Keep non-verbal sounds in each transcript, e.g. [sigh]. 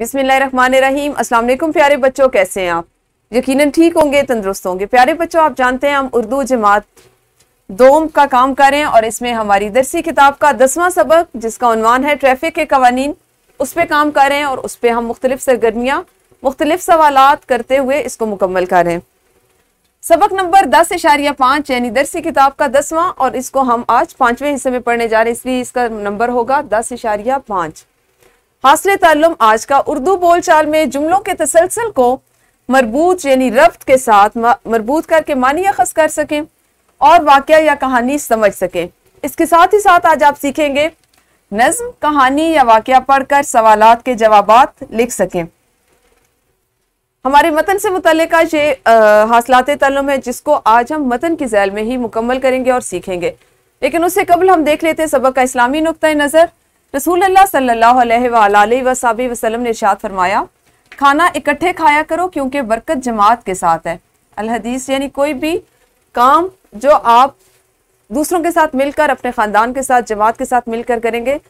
बिस्मिल्लाहिर्रहमानिर्रहीम। अस्सलाम प्यारे बच्चों, कैसे हैं आप? यकीनन ठीक होंगे, तंदुरुस्त होंगे। प्यारे बच्चों, आप जानते हैं हम उर्दू जमात दोम का काम कर और इसमें हमारी दरसी किताब का दसवां सबक, जिसका उनवान है ट्रैफ़िक के कवानीन, उस पर काम कर और उस पर हम मुख्तलिफ़ सरगर्मियाँ, मुख्तलिफ़ सवाल करते हुए इसको मुकम्मल कर सबक नंबर दस इशारिया पाँच, यानी दरसी किताब का दसवां, और इसको हम आज पाँचवें हिस्से में पढ़ने जा रहे हैं, इसलिए इसका नंबर होगा दस इशारिया पाँच। हासिल ताल्लुम आज का उर्दू बोलचाल में जुमलों के तसलसल को मरबूत, यानी रफ्त के साथ मरबूत करके मानी अखज कर सकें और वाक़ या कहानी समझ सकें। इसके साथ ही साथ आज आप सीखेंगे नज्म, कहानी या वाक़ पढ़कर सवालात के जवाब लिख सकें। हमारे मतन से मुतल ये हासिलात तलम है जिसको आज हम मतन की जैल में ही मुकम्मल करेंगे और सीखेंगे। लेकिन उससे कबल हम देख लेते हैं सबक का इस्लामी नुक़ नज़र। रसूल वसल्लम ने इरशाद फरमाया, खाना इकट्ठे खाया करो क्योंकि बरकत जमात के साथ है। अलहदीस यानी कोई भी काम जो आप दूसरों के साथ मिलकर, अपने ख़ानदान के साथ, जमात के साथ मिलकर करेंगे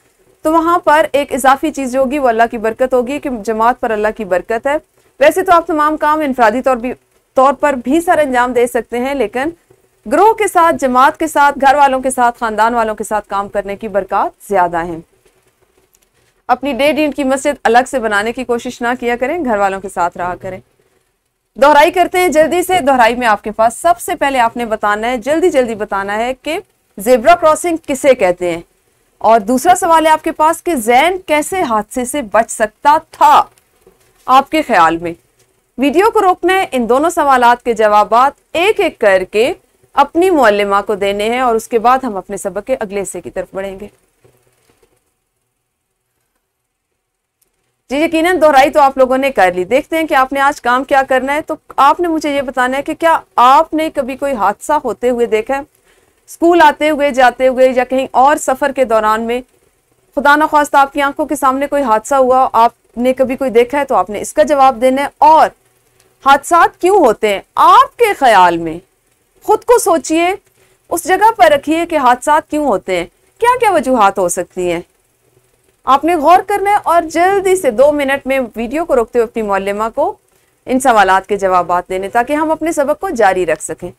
तो वहाँ पर एक इजाफी चीज़ होगी, वो अल्लाह की बरकत होगी कि जमात पर अल्लाह की बरकत है। वैसे तो आप तमाम काम इनफरादी तौर भी, तौर पर भी सर अंजाम दे सकते हैं, लेकिन ग्रोह के साथ, जमात के साथ, घर वालों के साथ, खानदान वालों के साथ काम करने की बरकत ज़्यादा है। अपनी डे डीन की मस्जिद अलग से बनाने की कोशिश ना किया करें घर वालों के साथ रहा करें। दोहराई करते हैं, जल्दी से दोहराई में आपके पास सबसे पहले आपने बताना है, जल्दी जल्दी बताना है कि जेबरा क्रॉसिंग किसे कहते हैं? और दूसरा सवाल है आपके पास कि जैन कैसे हादसे से बच सकता था? आपके ख्याल में। वीडियो को रोकना है, इन दोनों सवाल के जवाब एक एक करके अपनी मोलिमा को देने हैं और उसके बाद हम अपने सबक के अगले हिस्से की तरफ़ बढ़ेंगे। जी, यकीनन दोहराई तो आप लोगों ने कर ली। देखते हैं कि आपने आज काम क्या करना है। तो आपने मुझे ये बताना है कि क्या आपने कभी कोई हादसा होते हुए देखा है? स्कूल आते हुए, जाते हुए या कहीं और सफ़र के दौरान में? खुदा न खास्ता आपकी आँखों के सामने कोई हादसा हुआ? आप ने कभी कोई देखा है तो आपने इसका जवाब देना है। और हादसा क्यों होते हैं? आपके ख्याल में। खुद को सोचिए, उस जगह पर रखिए कि हादसा क्यों होते हैं? क्या क्या वजूहत हो सकती हैं? आपने गौर करना है और जल्दी से दो मिनट में वीडियो को रोकते हुए अपनी मौलमा को इन सवाल के जवाब देने ताकि हम अपने सबक को जारी रख सकें।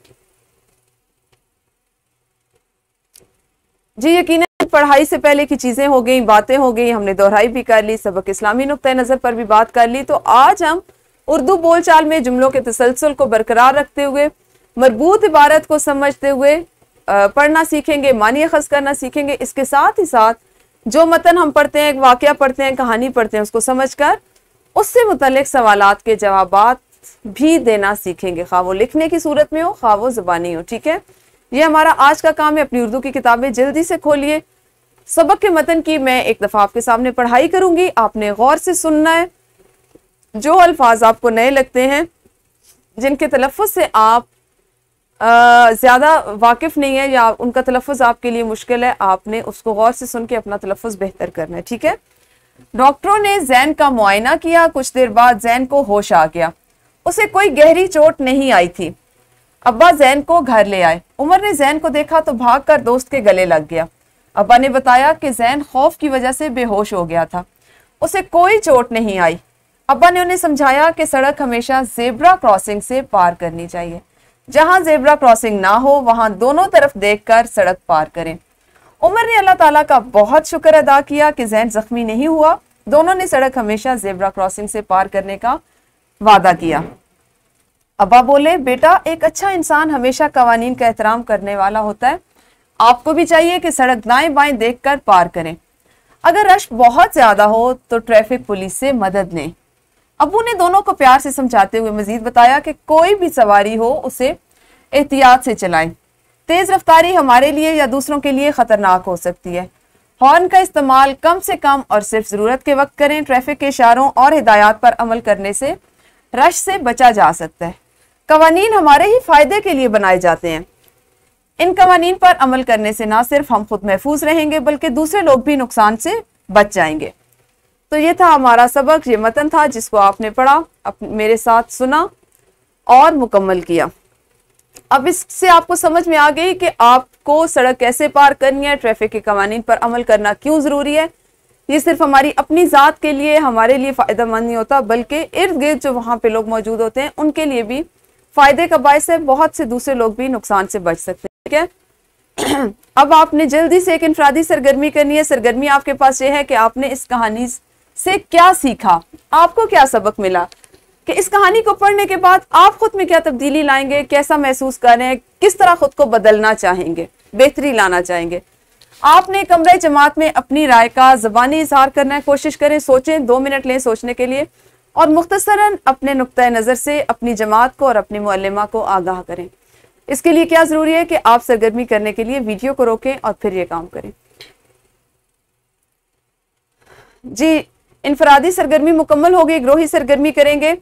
जी यकीन पढ़ाई से पहले की चीज़ें हो गई, बातें हो गई, हमने दोहराई भी कर ली, सबक इस्लामी नुक़ नज़र पर भी बात कर ली। तो आज हम उर्दू बोलचाल में जुमलों के तसलसल को बरकरार रखते हुए मरबूत इबारत को समझते हुए पढ़ना सीखेंगे मानी खस करना सीखेंगे। इसके साथ ही साथ जो मतन हम पढ़ते हैं, वाक्य पढ़ते हैं, कहानी पढ़ते हैं, उसको समझ कर उससे मुतल सवाल के जवाब भी देना सीखेंगे। खा वो लिखने की सूरत में हो खा वो ज़बानी हो, ठीक है? ये हमारा आज का काम है, अपनी उर्दू की किताबें जल्दी से खोलिए। सबक के मतन की मैं एक दफ़ा आपके सामने पढ़ाई करूँगी। आपने गौर से सुनना है। जो अल्फाज आपको नए लगते हैं, जिनके तलफ़ से आप ज़्यादा वाकिफ़ नहीं है या उनका तलफ़ आपके लिए मुश्किल है, आपने उसको गौर से सुन के अपना तलफ़ बेहतर करना है, ठीक है? डॉक्टरों ने जैन का मुआयना किया, कुछ देर बाद जैन को होश आ गया। उसे कोई गहरी चोट नहीं आई थी। अब्बा जैन को घर ले आए। उमर ने जैन को देखा तो भागकर दोस्त के गले लग गया। अब्बा ने बताया कि जैन खौफ की वजह से बेहोश हो गया था। उसे कोई चोट नहीं आई। अब्बा ने उन्हें समझाया कि सड़क हमेशा जेबरा क्रॉसिंग से पार करनी चाहिए। जहाँ जेबरा क्रॉसिंग ना हो, वहाँ दोनों तरफ़ देखकर सड़क पार करें। उमर ने अल्लाह ताला का बहुत शुक्र अदा किया कि जैन जख्मी नहीं हुआ। दोनों ने सड़क हमेशा जेबरा क्रॉसिंग से पार करने का वादा किया। अब्बा बोले, बेटा, एक अच्छा इंसान हमेशा कवानीन का एहतराम करने वाला होता है। आपको भी चाहिए कि सड़क दाएँ बाएँ देखकर पार करें। अगर रश बहुत ज़्यादा हो तो ट्रैफ़िक पुलिस से मदद लें। अबू ने दोनों को प्यार से समझाते हुए मजीद बताया कि कोई भी सवारी हो, उसे एहतियात से चलाएँ। तेज रफ्तारी हमारे लिए या दूसरों के लिए खतरनाक हो सकती है। हॉर्न का इस्तेमाल कम से कम और सिर्फ़ ज़रूरत के वक्त करें। ट्रैफ़िक के इशारों और हिदायत पर अमल करने से रश से बचा जा सकता है। कवानीन हमारे ही फ़ायदे के लिए बनाए जाते हैं। इन कवानीन पर अमल करने से ना सिर्फ़ हम खुद महफूज रहेंगे बल्कि दूसरे लोग भी नुकसान से बच जाएँगे। तो ये था हमारा सबक ये मतन था जिसको आपने पढ़ा अप, मेरे साथ सुना और मुकम्मल किया। अब इससे आपको समझ में आ गई कि आपको सड़क कैसे पार करनी है, ट्रैफ़िक के कवानीन पर अमल करना क्यों ज़रूरी है। ये सिर्फ़ हमारी अपनी ज़ात के लिए, हमारे लिए फ़ायदेमंद नहीं होता, बल्कि इर्द गिर्द जो वहाँ पे लोग मौजूद होते हैं, उनके लिए भी फ़ायदे का बायस है, बहुत से दूसरे लोग भी नुकसान से बच सकते हैं, ठीक है? [clears throat] अब आपने जल्दी से एक इनफरादी सरगर्मी करनी है। सरगर्मी आपके पास ये है कि आपने इस कहानी से क्या सीखा, आपको क्या सबक मिला कि इस कहानी को पढ़ने के बाद आप खुद में क्या तब्दीली लाएँगे, कैसा महसूस कर किस तरह खुद को बदलना चाहेंगे, बेहतरी लाना चाहेंगे? आपने कमरे जमात में अपनी राय का जबानी इजहार करना है कोशिश करें, सोचें, दो मिनट लें सोचने के लिए और मुख्तसरा अपने नुक़ नज़र से अपनी जमात को और अपनी मुलमा को आगाह करें। इसके लिए क्या ज़रूरी है कि आप सरगर्मी करने के लिए वीडियो को रोकें और फिर ये काम करें। जी, इनफरादी सरगर्मी मुकम्मल हो गई, ग्रोही सरगर्मी करेंगे।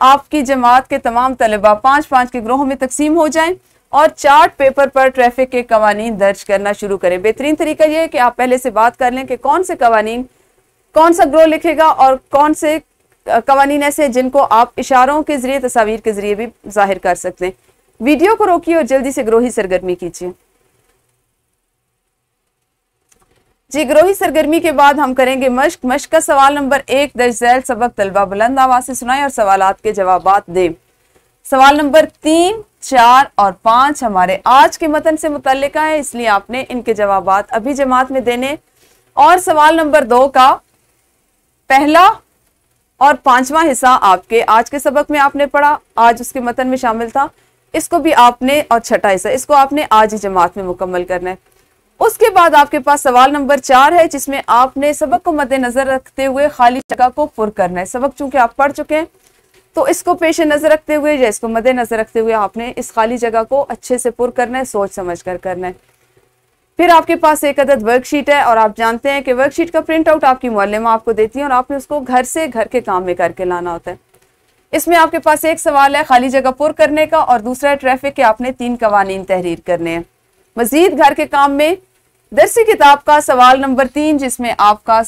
आपकी जमात के तमाम तलबा पाँच पाँच के ग्रोहों में तकसीम हो जाएँ और चार्ट पेपर पर ट्रैफ़िक के कवानीन दर्ज करना शुरू करें। बेहतरीन तरीका यह है कि आप पहले से बात कर लें कि कौन से कवानीन, कौन सा ग्रोह लिखेगा और कौन से कवानीन ऐसे हैं जिनको आप इशारों के ज़रिए, तस्वीर के ज़रिए भी ज़ाहिर कर सकते हैं। वीडियो को रोकिए और जल्दी से ग्रोही सरगर्मी कीजिए। जी, ग्रोही सरगर्मी के बाद हम करेंगे मश्क। मश्क का सवाल नंबर एक दर्ज झैल सबक तलबा बुलंद आवाज़ से सुनाए और सवाल के जवाब दें। सवाल नंबर तीन, चार और पाँच हमारे आज के मतन से मुतल है, इसलिए आपने इनके जवाब अभी जमात में देने। और सवाल नंबर दो का, पहला और पांचवा हिस्सा आपके आज के सबक में आपने पढ़ा, आज उसके मतन में शामिल था। इसको भी आपने, और छठा हिस्सा, इसको आपने आज ही जमात में मुकम्मल करना है। उसके बाद आपके पास सवाल नंबर चार है, जिसमें आपने सबक को मद्देनजर रखते हुए खाली जगह को पुर करना है। सबक चूँकि आप पढ़ चुके हैं तो इसको पेश नज़र रखते हुए या इसको मद्देनजर रखते हुए आपने इस खाली जगह को अच्छे से पुर करना है, सोच समझ कर करना है। फिर आपके पास एक अदद वर्कशीट है और आप जानते हैं कि वर्कशीट का प्रिंट आउट आपकी मोलमा आपको देती है और आपने उसको घर से घर के काम में करके लाना होता है। इसमें आपके पास एक सवाल है, खाली जगह पुर करने का और दूसरा है ट्रैफ़िक के आपने तीन कवानीन तहरीर करने हैं। मजीद घर के काम में दरसी किताब का सवाल नंबर तीन, जिसमें आपका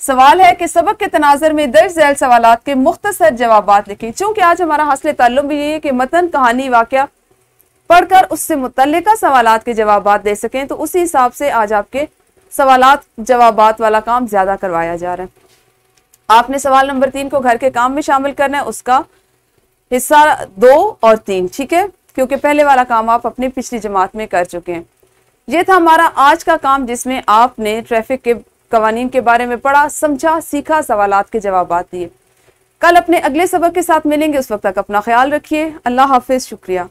सवाल है कि सबक के तनाजर में दर्ज झैल सवाल के मुख्तसर जवाब लिखें। चूँकि आज हमारा हासिल ताल्लुम भी ये है कि मतन, कहानी वाक़ पढ़कर उससे मुतल सवाल के जवाब दे सकें तो उसी हिसाब से आज आपके सवाल जवाब वाला काम ज़्यादा करवाया जा रहा है। आपने सवाल नंबर तीन को घर के काम में शामिल करना है, उसका हिस्सा दो और तीन, ठीक है? क्योंकि पहले वाला काम आप अपनी पिछली जमात में कर चुके हैं। ये था हमारा आज का काम, जिसमें आपने ट्रैफ़िक के, कवानीन के बारे में पढ़ा, समझा, सीखा सवाल के जवाब दिए। कल अपने अगले सबक के साथ मिलेंगे, उस वक्त तक अपना ख्याल रखिए। अल्लाह हाफिज, शुक्रिया।